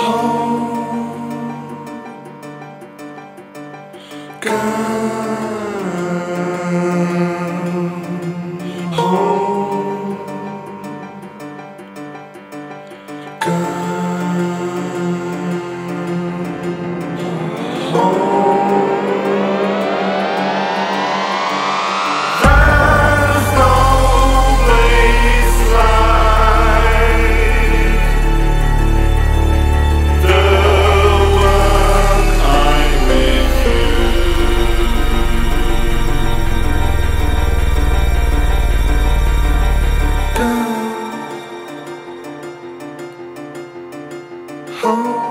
There's Home.